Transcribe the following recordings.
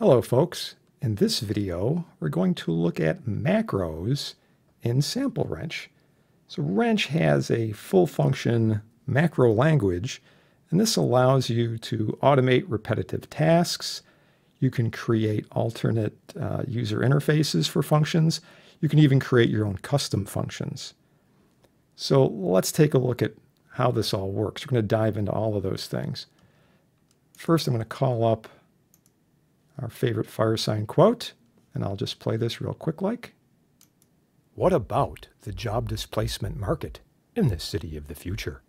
Hello folks. In this video, we're going to look at macros in Sample Wrench. So Wrench has a full function macro language, and this allows you to automate repetitive tasks. You can create alternate uh, user interfaces for functions. You can even create your own custom functions. So let's take a look at how this all works. We're going to dive into all of those things. First, I'm going to call up our favorite Firesign quote, and I'll just play this real quick like. What about the job displacement market in the city of the future?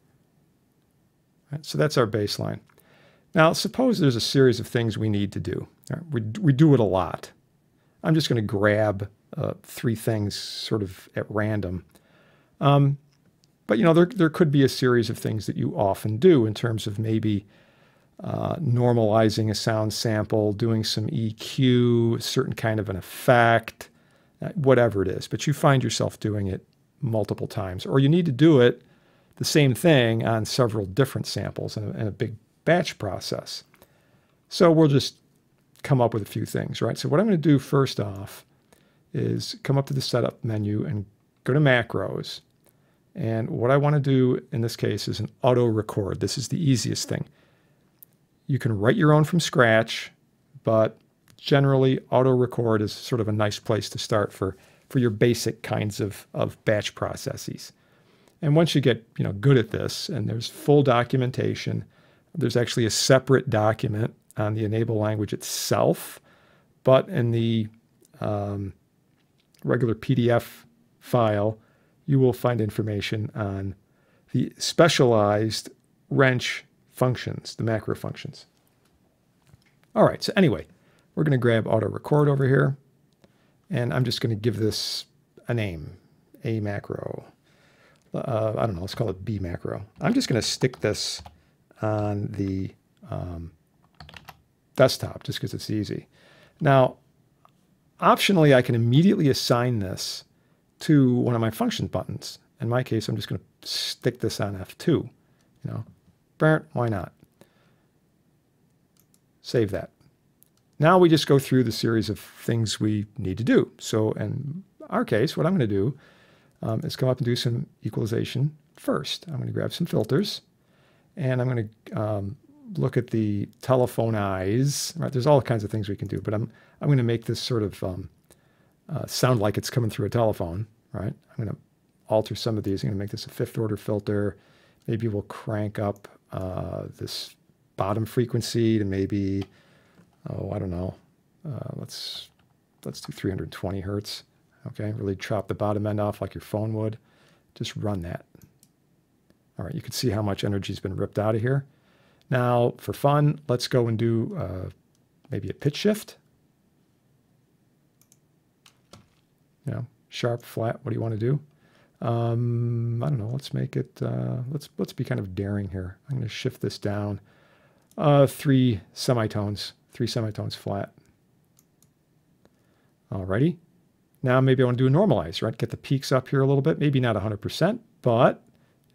Right, so that's our baseline. Now, suppose there's a series of things we need to do. Right, we, we do it a lot. I'm just going to grab uh, three things sort of at random. Um, but, you know, there, there could be a series of things that you often do in terms of maybe uh, normalizing a sound sample, doing some EQ, certain kind of an effect, uh, whatever it is. But you find yourself doing it multiple times, or you need to do it the same thing on several different samples in a, in a big batch process. So we'll just come up with a few things, right? So what I'm going to do first off is come up to the setup menu and go to macros. And what I want to do in this case is an auto record. This is the easiest thing. You can write your own from scratch, but generally auto record is sort of a nice place to start for, for your basic kinds of, of batch processes. And once you get you know good at this and there's full documentation, there's actually a separate document on the enable language itself, but in the um, regular PDF file, you will find information on the specialized wrench functions, the macro functions. All right, so anyway, we're going to grab auto record over here, and I'm just going to give this a name, a macro. Uh, I don't know, let's call it B macro. I'm just going to stick this on the um, desktop just because it's easy. Now, optionally, I can immediately assign this to one of my function buttons. In my case, I'm just going to stick this on F2, you know, why not? Save that. Now we just go through the series of things we need to do. So in our case, what I'm going to do um, is come up and do some equalization first. I'm going to grab some filters and I'm going to um, look at the telephonize. Right, there's all kinds of things we can do, but I'm I'm going to make this sort of um, uh, sound like it's coming through a telephone. Right, I'm going to alter some of these. I'm going to make this a fifth order filter. Maybe we'll crank up uh, this bottom frequency to maybe, oh, I don't know, uh, let's, let's do 320 hertz. Okay, really chop the bottom end off like your phone would. Just run that. All right, you can see how much energy has been ripped out of here. Now, for fun, let's go and do uh, maybe a pitch shift. You know, sharp, flat, what do you want to do? Um, I don't know. Let's make it. Uh, let's let's be kind of daring here. I'm going to shift this down. Uh, three semitones. Three semitones flat. Alrighty. Now maybe I want to do a normalize, right? Get the peaks up here a little bit. Maybe not 100%, but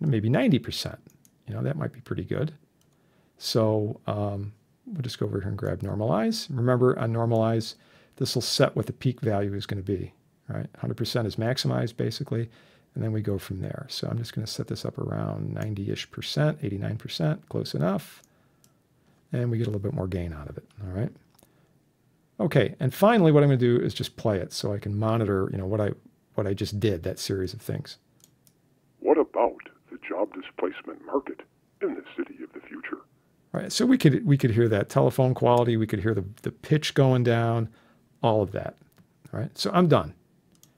maybe 90%. You know, that might be pretty good. So um, we'll just go over here and grab normalize. Remember on normalize, this will set what the peak value is going to be, right? 100% is maximized basically and then we go from there. So I'm just going to set this up around 90-ish percent, 89%, close enough. And we get a little bit more gain out of it, all right? Okay, and finally what I'm going to do is just play it so I can monitor, you know, what I what I just did, that series of things. What about the job displacement market in the city of the future? All right, so we could we could hear that telephone quality, we could hear the, the pitch going down, all of that. All right, so I'm done.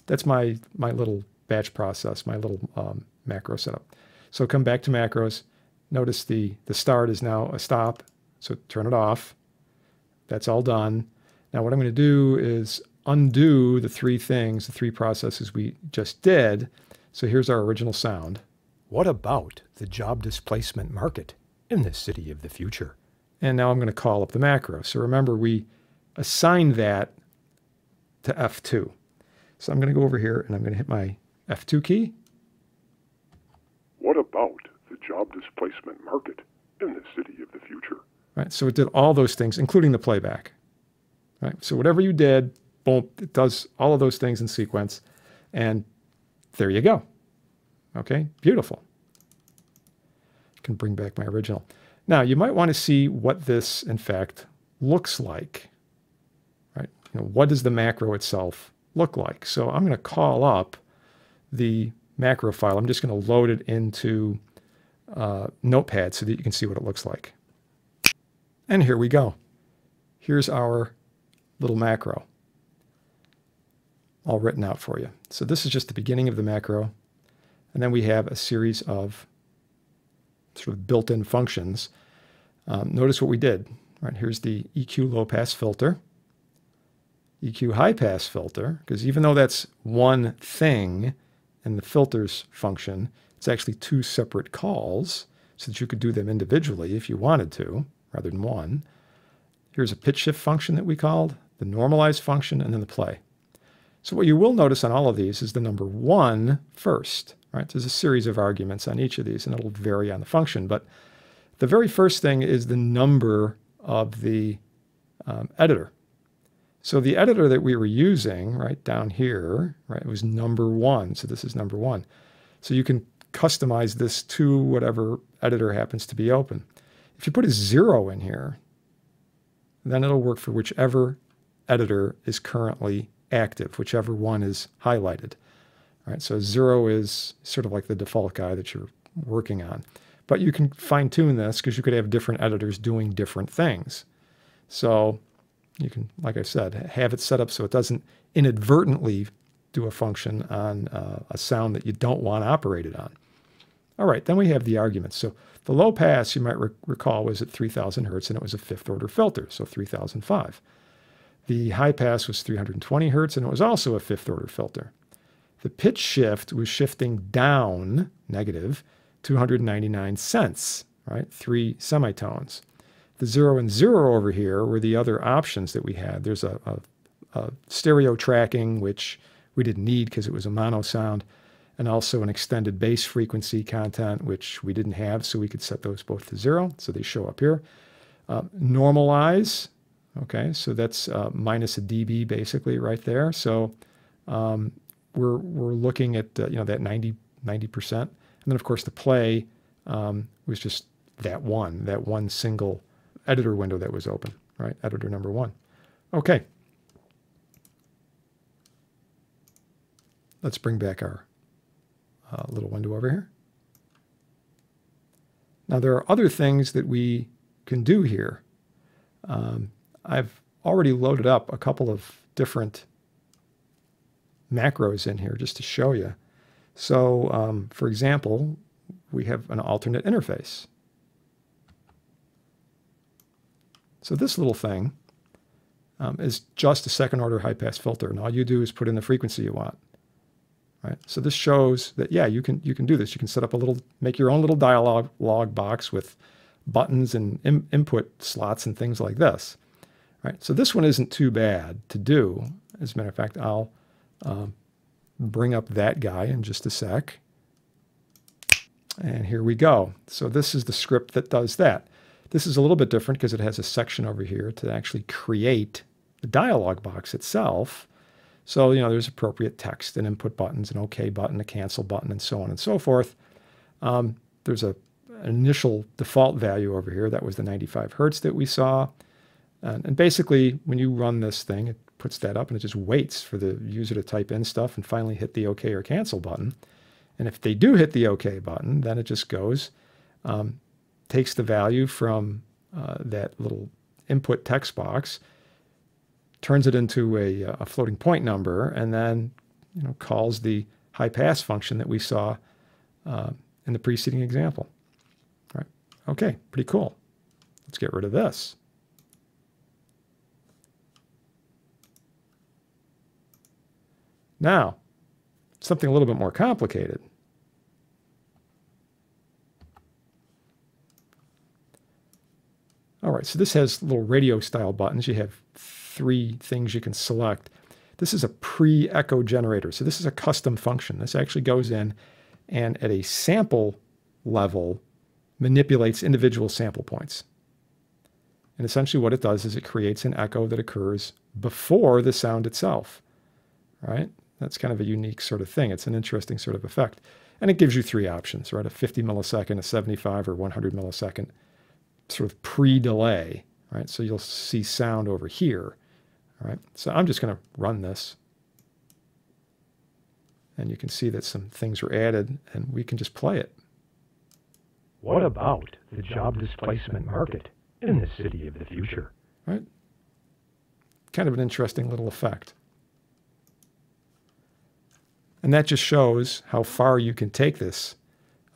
That's my my little batch process, my little um, macro setup. So come back to macros. Notice the, the start is now a stop. So turn it off. That's all done. Now what I'm going to do is undo the three things, the three processes we just did. So here's our original sound. What about the job displacement market in the city of the future? And now I'm going to call up the macro. So remember, we assigned that to F2. So I'm going to go over here and I'm going to hit my F2 key. What about the job displacement market in the city of the future? Right, so it did all those things, including the playback. Right? So whatever you did, boom, it does all of those things in sequence. And there you go. Okay, beautiful. I can bring back my original. Now you might want to see what this in fact looks like. Right? You know, what does the macro itself look like? So I'm going to call up the macro file. I'm just going to load it into uh, Notepad so that you can see what it looks like. And here we go. Here's our little macro all written out for you. So this is just the beginning of the macro. And then we have a series of sort of built-in functions. Um, notice what we did. Right, here's the EQ low-pass filter, EQ high-pass filter, because even though that's one thing in the filters function, it's actually two separate calls so that you could do them individually if you wanted to, rather than one. Here's a pitch shift function that we called, the normalize function, and then the play. So what you will notice on all of these is the number one first, right? There's a series of arguments on each of these, and it'll vary on the function. But the very first thing is the number of the um, editor. So the editor that we were using right down here, right, was number one. So this is number one. So you can customize this to whatever editor happens to be open. If you put a zero in here, then it'll work for whichever editor is currently active, whichever one is highlighted. All right, so zero is sort of like the default guy that you're working on. But you can fine tune this because you could have different editors doing different things. So you can, like I said, have it set up so it doesn't inadvertently do a function on uh, a sound that you don't want operated on. All right, then we have the arguments. So the low pass, you might re recall, was at 3000 hertz and it was a fifth order filter, so 3005. The high pass was 320 hertz and it was also a fifth order filter. The pitch shift was shifting down, negative, 299 cents, right? Three semitones. The zero and zero over here were the other options that we had. There's a, a, a stereo tracking, which we didn't need because it was a mono sound, and also an extended bass frequency content, which we didn't have, so we could set those both to zero. So they show up here. Uh, normalize, Okay, so that's uh, minus a dB basically right there. So um, we're, we're looking at uh, you know that 90 90%. And then of course the play um, was just that one, that one single editor window that was open, right? Editor number one. Okay. Let's bring back our uh, little window over here. Now there are other things that we can do here. Um, I've already loaded up a couple of different macros in here just to show you. So, um, for example, we have an alternate interface. So this little thing um, is just a second order high pass filter, and all you do is put in the frequency you want. Right. So this shows that yeah, you can you can do this. You can set up a little, make your own little dialog log box with buttons and in, input slots and things like this. Right, so this one isn't too bad to do. As a matter of fact, I'll um, bring up that guy in just a sec. And here we go. So this is the script that does that. This is a little bit different because it has a section over here to actually create the dialog box itself. So, you know, there's appropriate text and input buttons, an OK button, a cancel button, and so on and so forth. Um, there's a, an initial default value over here. That was the 95 hertz that we saw. And, and basically, when you run this thing, it puts that up and it just waits for the user to type in stuff and finally hit the OK or cancel button. And if they do hit the OK button, then it just goes, um, takes the value from uh, that little input text box, turns it into a, a, floating point number, and then you know, calls the high pass function that we saw uh, in the preceding example. All right. Okay, pretty cool. Let's get rid of this. Now, something a little bit more complicated. All right, so this has little radio style buttons. You have three things you can select. This is a pre-echo generator. So this is a custom function. This actually goes in and at a sample level manipulates individual sample points. And essentially, what it does is it creates an echo that occurs before the sound itself, right? That's kind of a unique sort of thing. It's an interesting sort of effect. And it gives you three options, right? A 50 millisecond, a 75, or 100 millisecond sort of pre delay, right? So you'll see sound over here, all right? So I'm just going to run this. And you can see that some things are added, and we can just play it. What about the job displacement market in the city of the future? Right? Kind of an interesting little effect. And that just shows how far you can take this,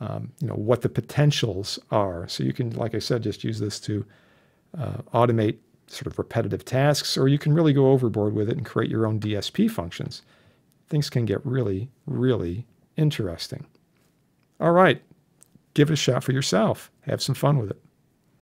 um, you know, what the potentials are. So you can, like I said, just use this to uh, automate sort of repetitive tasks, or you can really go overboard with it and create your own DSP functions. Things can get really, really interesting. All right, give it a shot for yourself. Have some fun with it.